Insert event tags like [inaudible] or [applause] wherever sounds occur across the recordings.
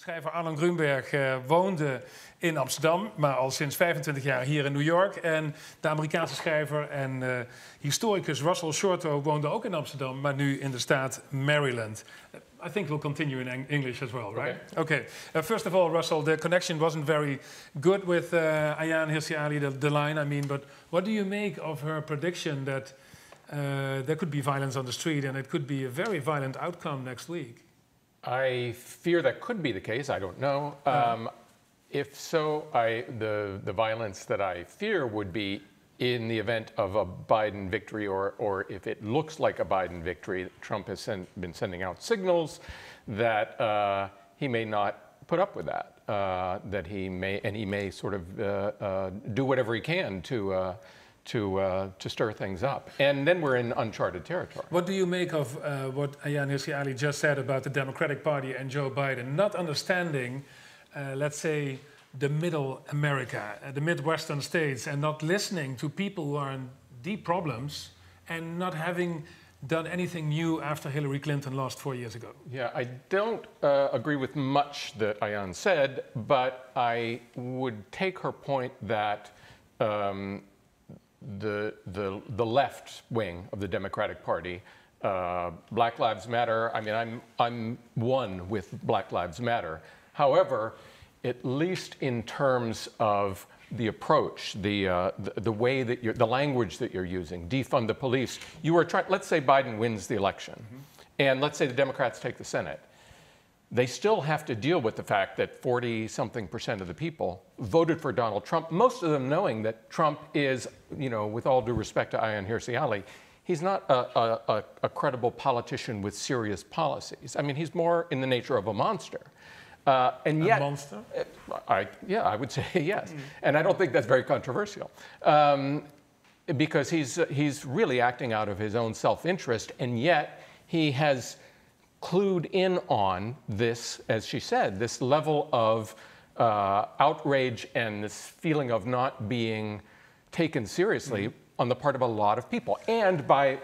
Schrijver Arnon Grunberg uh, woonde in Amsterdam, maar al sinds 25 jaar hier in New York. En de Amerikaanse schrijver en uh, historicus Russell Shorto woonde ook in Amsterdam, maar nu in de staat Maryland. I think we'll continue in English as well, right? Okay. okay. Uh, first of all, Russell, the connection wasn't very good with uh, Ayaan Hirsi Ali, the, the, line, I mean, but what do you make of her prediction that there could be violence on the street and it could be a very violent outcome next week? I fear that could be the case. I don't know. Uh-huh. Um, if so, I, the, the violence that I fear would be in the event of a Biden victory, or, or if it looks like a Biden victory, Trump has sent, been sending out signals that uh, he may not put up with that, uh, that he may, and he may sort of uh, uh do whatever he can to uh, to, uh, to stir things up. And then we're in uncharted territory. What do you make of uh, what Ayaan Hirsi Ali just said about the Democratic Party and Joe Biden not understanding, uh, let's say, the middle America, uh, the Midwestern states, and not listening to people who are in deep problems and not having done anything new after Hillary Clinton lost four years ago? Yeah, I don't uh, agree with much that Ayaan said, but I would take her point that um, the, the, the left wing of the Democratic Party. Uh, Black Lives Matter, I mean, I'm, I'm one with Black Lives Matter. However, at least in terms of the approach, the, uh, the, the, way that you're, the language that you're using, defund the police, you are trying, let's say Biden wins the election, mm-hmm. and let's say the Democrats take the Senate they still have to deal with the fact that 40 something percent of the people voted for Donald Trump, most of them knowing that Trump is, you know, with all due respect to Ayaan Hirsi Ali, he's not a, a, a, credible politician with serious policies. I mean, he's more in the nature of a monster. Uh, and yet, a monster? I, yeah, I would [laughs] say yes. Mm. And I don't think that's very controversial. Um, because he's, he's really acting out of his own self interest, and yet he has clued in on this, as she said, this level of uh, outrage and this feeling of not being taken seriously mm-hmm. on the part of a lot of people. And by,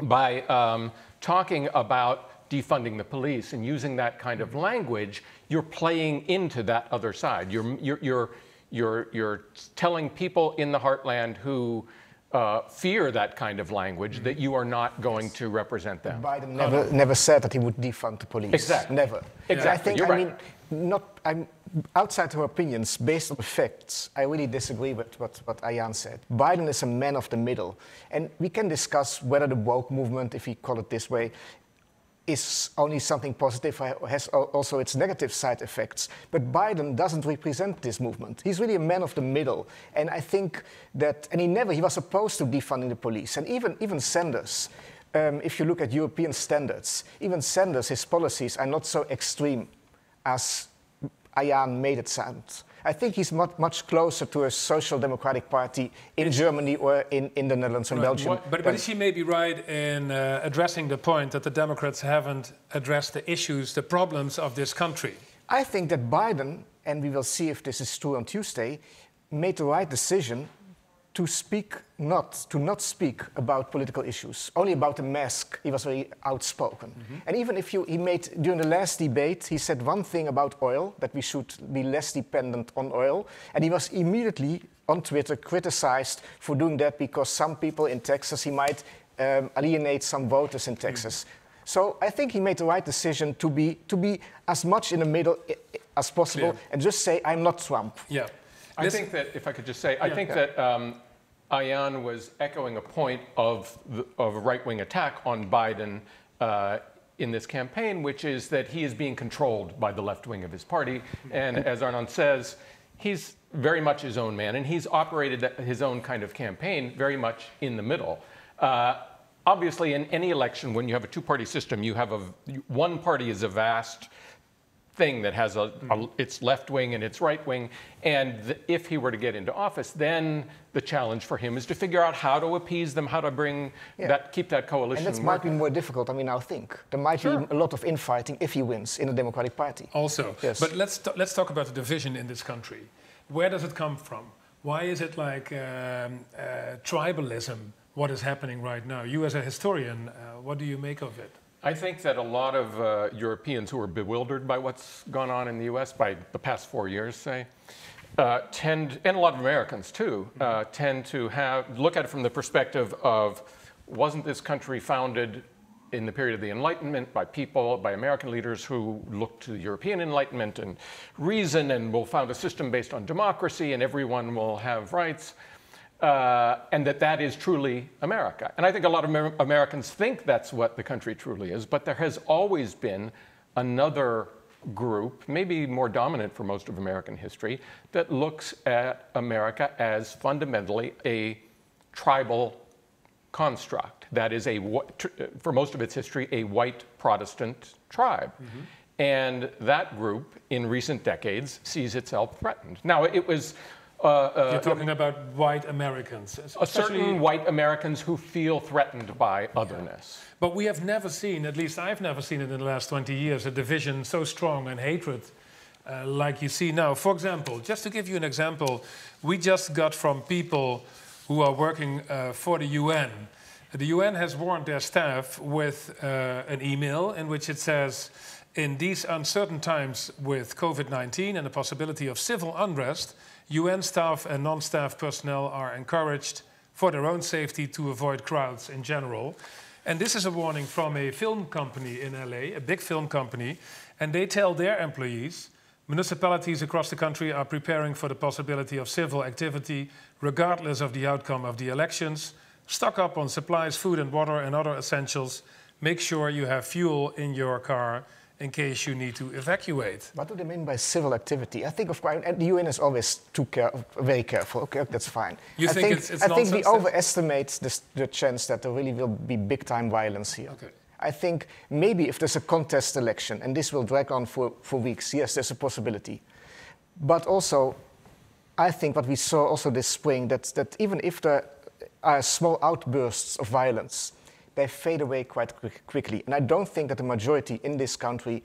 by um, talking about defunding the police and using that kind of language, you're playing into that other side. You're, you're, you're, you're, you're telling people in the heartland who uh, fear that kind of language, that you are not going to represent them. Biden never, never said that he would defund the police. Exactly. Never. Exactly. I think, You're I right. mean, not, I'm, outside of opinions, based on the facts, I really disagree with what, what Ayaan said. Biden is a man of the middle. And we can discuss whether the woke movement, if we call it this way, is only something positive, has also its negative side effects. But Biden doesn't represent this movement. He's really a man of the middle. And I think that, and he never, he was opposed to defunding the police. And even, even Sanders, um, if you look at European standards, even Sanders, his policies are not so extreme as Ayaan made it sound. I think he's much, much closer to a social democratic party in Germany or in, in the Netherlands and right. Belgium. What, but, but is he maybe right in uh, addressing the point that the Democrats haven't addressed the issues, the problems of this country? I think that Biden, and we will see if this is true on Tuesday, made the right decision to speak not to not speak about political issues, only about the mask. He was very outspoken. Mm-hmm. And even if you, he made during the last debate, he said one thing about oil that we should be less dependent on oil, and he was immediately on Twitter criticized for doing that because some people in Texas he might um, alienate some voters in Texas. Mm-hmm. So I think he made the right decision to be to be as much in the middle as possible yeah. and just say I'm not Trump. Yeah. I think that, if I could just say, yeah, I think yeah. that um, Ayaan was echoing a point of, the, of a right wing attack on Biden uh, in this campaign, which is that he is being controlled by the left wing of his party. And as Arnon says, he's very much his own man, and he's operated his own kind of campaign very much in the middle. Uh, obviously, in any election, when you have a two party system, you have a one party is a vast thing that has a, a mm-hmm. it's left wing and it's right wing. And the, if he were to get into office, then the challenge for him is to figure out how to appease them, how to bring yeah. that, keep that coalition. And that might be more difficult. I mean, I think there might sure. be a lot of infighting if he wins in the Democratic Party. Also, yes. but let's let's talk about the division in this country. Where does it come from? Why is it like um, uh, tribalism? What is happening right now? You, as a historian, uh, what do you make of it? I think that a lot of uh, Europeans who are bewildered by what's gone on in the US by the past four years, say, uh, tend, and a lot of Americans too, uh, tend to have, look at it from the perspective of wasn't this country founded in the period of the Enlightenment by people, by American leaders who looked to the European Enlightenment and reason and will found a system based on democracy and everyone will have rights. Uh, and that that is truly America. And I think a lot of Amer- Americans think that's what the country truly is, but there has always been another group, maybe more dominant for most of American history, that looks at America as fundamentally a tribal construct. That is, a, for most of its history, a white Protestant tribe. Mm-hmm. And that group, in recent decades, sees itself threatened. Now, it was. Uh, uh, You're talking about white Americans. A certain white Americans who feel threatened by otherness. Yeah. But we have never seen, at least I've never seen it in the last 20 years, a division so strong and hatred uh, like you see now. For example, just to give you an example, we just got from people who are working uh, for the UN. The UN has warned their staff with uh, an email in which it says, in these uncertain times with COVID 19 and the possibility of civil unrest, UN staff and non staff personnel are encouraged for their own safety to avoid crowds in general. And this is a warning from a film company in LA, a big film company, and they tell their employees municipalities across the country are preparing for the possibility of civil activity regardless of the outcome of the elections. Stock up on supplies, food and water, and other essentials. Make sure you have fuel in your car in case you need to evacuate. What do they mean by civil activity? I think, of course, the UN is always too care very careful. Okay, that's fine. You I think, think it's, it's I think we overestimate this, the chance that there really will be big-time violence here. Okay. I think maybe if there's a contest election, and this will drag on for, for weeks, yes, there's a possibility. But also, I think what we saw also this spring, that, that even if there are small outbursts of violence, they fade away quite quick, quickly. And I don't think that the majority in this country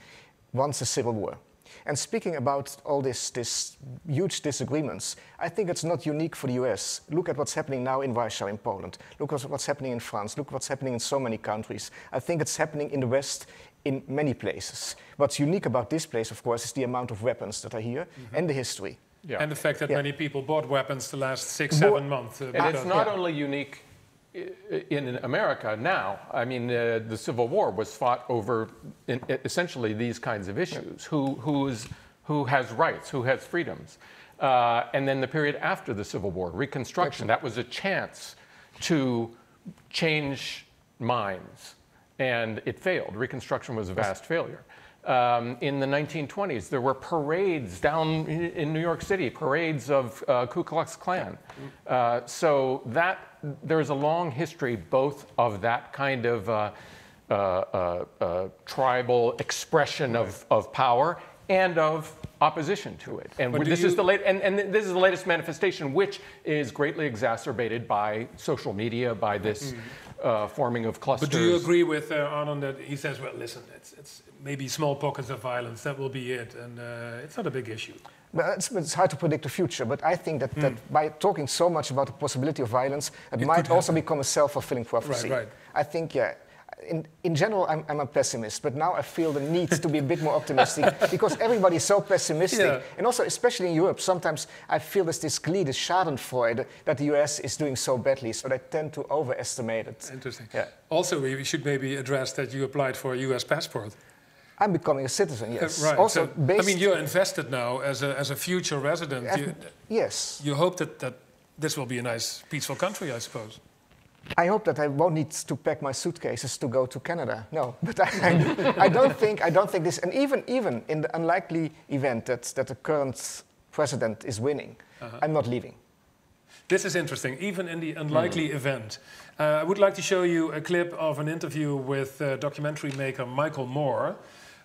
wants a civil war. And speaking about all these this huge disagreements, I think it's not unique for the US. Look at what's happening now in Warsaw, in Poland. Look at what's happening in France. Look what's happening in so many countries. I think it's happening in the West in many places. What's unique about this place, of course, is the amount of weapons that are here mm-hmm. and the history. Yeah. And the fact that yeah. many people bought weapons the last six, seven months. Uh, and it's not yeah. only unique in America now. I mean, uh, the Civil War was fought over in, essentially these kinds of issues: who who's who has rights, who has freedoms, uh, and then the period after the Civil War, Reconstruction. That was a chance to change minds, and it failed. Reconstruction was a vast failure. Um, in the 1920s, there were parades down in New York City, parades of uh, Ku Klux Klan. Uh, so that there's a long history both of that kind of uh, uh, uh, uh tribal expression of, of power and of opposition to it. And this you... is the late, and, and this is the latest manifestation, which is greatly exacerbated by social media, by this mm-hmm. Uh, forming of clusters. But do you agree with uh, Arnon that he says, well, listen, it's, it's maybe small pockets of violence, that will be it, and uh, it's not a big issue. Well, it's, it's, hard to predict the future, but I think that, mm. that hmm. by talking so much about the possibility of violence, it, it might also become a self-fulfilling prophecy. Right, right. I think, yeah, in, in general, I'm, I'm, a pessimist, but now I feel the need to be a bit more optimistic [laughs] because everybody is so pessimistic. Yeah. And also, especially in Europe, sometimes I feel there's this glee, this schadenfreude, that the US is doing so badly, so they tend to overestimate it. Interesting. Yeah. Also, we should maybe address that you applied for a US passport. I'm becoming a citizen, yes. Uh, right. Also, so, I mean, you're invested now as a, as a future resident. You, yes. You hope that, that this will be a nice, peaceful country, I suppose. I hope that I won't need to pack my suitcases to go to Canada. No, but I, I, don't think I don't think this. And even even in the unlikely event that that the current president is winning, uh-huh. I'm not leaving. This is interesting. Even in the unlikely mm. event, uh, I would like to show you a clip of an interview with uh, documentary maker Michael Moore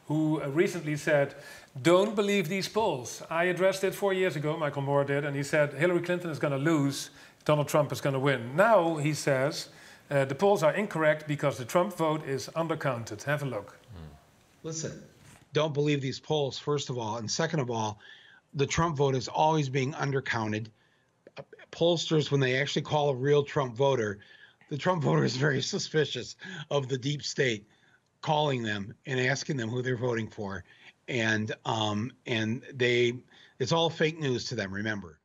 who uh, recently said, Don't believe these polls. I addressed it four years ago, Michael Moore did, and he said Hillary Clinton is going to lose, Donald Trump is going to win. Now he says uh, the polls are incorrect because the Trump vote is undercounted. Have a look. Listen, don't believe these polls, first of all. And second of all, the Trump vote is always being undercounted. Pollsters, when they actually call a real Trump voter, the Trump [laughs] voter is very suspicious of the deep state calling them and asking them who they're voting for, and um, and they it's all fake news to them. Remember.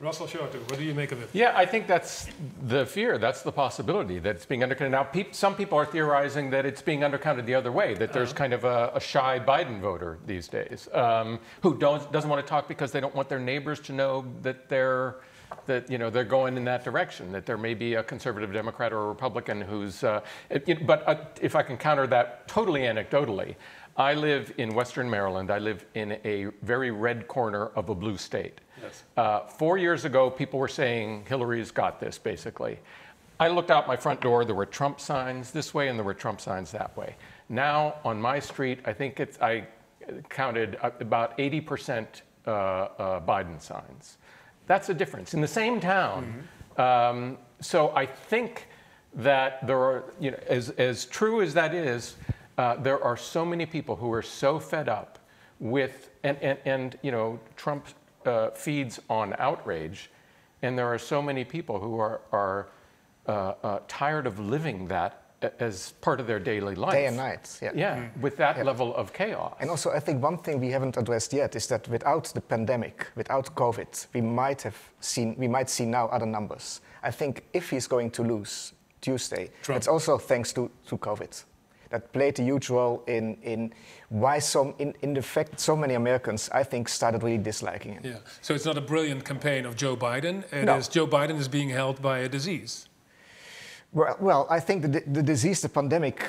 Russell Shorto, what do you make of it? Yeah, I think that's the fear. That's the possibility that it's being undercounted. Now, peop some people are theorizing that it's being undercounted the other way, that there's kind of a, a shy Biden voter these days um, who don't, doesn't want to talk because they don't want their neighbors to know that they're that you know they're going in that direction. That there may be a conservative Democrat or a Republican who's. Uh, it, it- but uh, if I can counter that totally anecdotally, I live in Western Maryland. I live in a very red corner of a blue state. Yes. Uh, four years ago, people were saying Hillary's got this, basically. I looked out my front door, there were Trump signs this way and there were Trump signs that way. Now, on my street, I think it's, I counted uh, about 80% uh, uh, Biden signs. That's a difference in the same town. Um, so I think that there are, you know, as, as true as that is, uh, there are so many people who are so fed up with, and, and, and you know, Trump uh, feeds on outrage, and there are so many people who are, are uh, uh, tired of living that as part of their daily life. Day and night, yeah. Yeah, mm. with that level of chaos. And also, I think one thing we haven't addressed yet is that without the pandemic, without COVID, we might have seen, we might see now other numbers. I think if he's going to lose Tuesday, Trump. it's also thanks to, to COVID. That played a huge role in, in why some, in, in the fact so many Americans, I think, started really disliking him. Yeah. So it's not a brilliant campaign of Joe Biden. It No. is Joe Biden is being held by a disease. Well, well, I think the, the disease, the pandemic,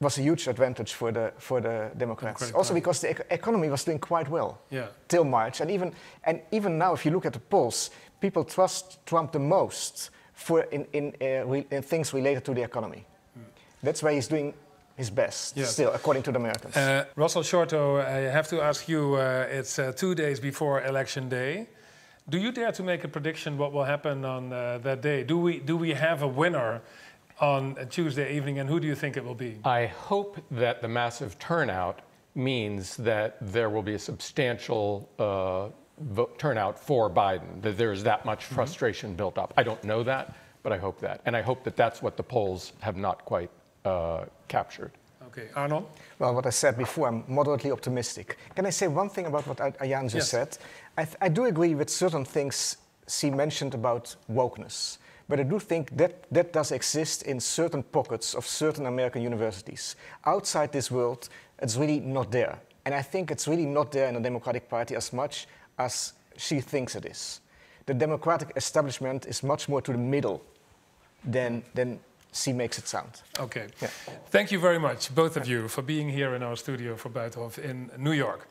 was a huge advantage for the, for the Democrats. Also because the economy was doing quite well Yeah. till March. And even, and even now, if you look at the polls, people trust Trump the most for in, in, uh, re, in things related to the economy. That's why he's doing his best Yes. still, according to the Americans. Uh, Russell Shorto, I have to ask you. Uh, it's uh, two days before election day. Do you dare to make a prediction what will happen on uh, that day? Do we do we have a winner on a Tuesday evening, and who do you think it will be? I hope that the massive turnout means that there will be a substantial uh, vote turnout for Biden, that there's that much frustration built up. I don't know that, but I hope that. And I hope that that's what the polls have not quite uh, captured. Okay, Arnon. Well, what I said before, I'm moderately optimistic. Can I say one thing about what Ay- Ayaan just Yes. said? I, th- I do agree with certain things she mentioned about wokeness, but I do think that that does exist in certain pockets of certain American universities. Outside this world, it's really not there. And I think it's really not there in the Democratic Party as much as she thinks it is. The Democratic establishment is much more to the middle than, than she makes it sound. Okay. Yeah. Thank you very much, both of you, for being here in our studio for Buitenhof in New York.